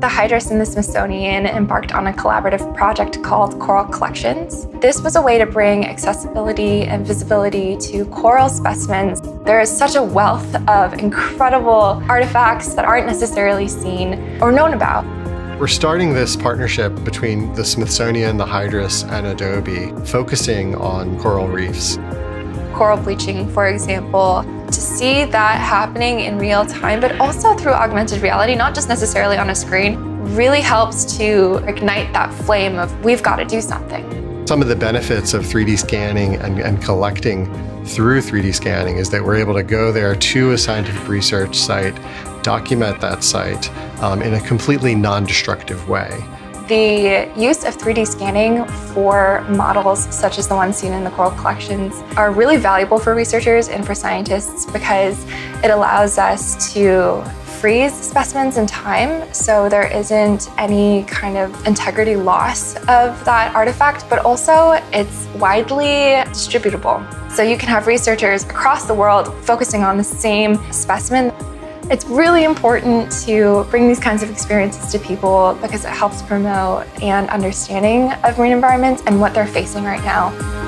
The Hydrous and the Smithsonian embarked on a collaborative project called Coral Collections. This was a way to bring accessibility and visibility to coral specimens. There is such a wealth of incredible artifacts that aren't necessarily seen or known about. We're starting this partnership between the Smithsonian, the Hydrous, and Adobe, focusing on coral reefs. Coral bleaching, for example, to see that happening in real time, but also through augmented reality, not just necessarily on a screen, really helps to ignite that flame of we've got to do something. Some of the benefits of 3D scanning and, and, collecting through 3D scanning is that we're able to go there to a scientific research site, document that site um, in a completely non-destructive way. The use of 3D scanning for models such as the ones seen in the coral collections are really valuable for researchers and for scientists because it allows us to freeze specimens in time so there isn't any kind of integrity loss of that artifact, but also it's widely distributable. So you can have researchers across the world focusing on the same specimen. It's really important to bring these kinds of experiences to people because it helps promote an understanding of marine environments and what they're facing right now.